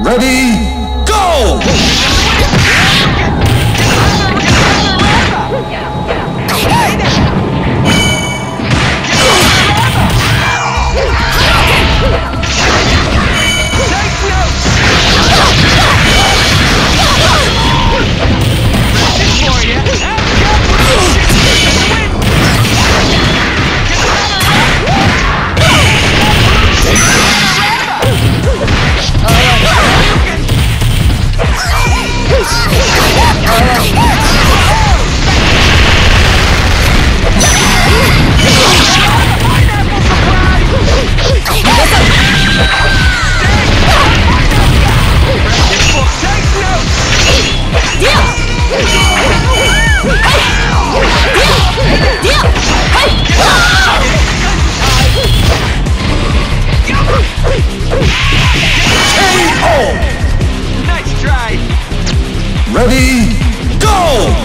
Ready, go! Ready, go!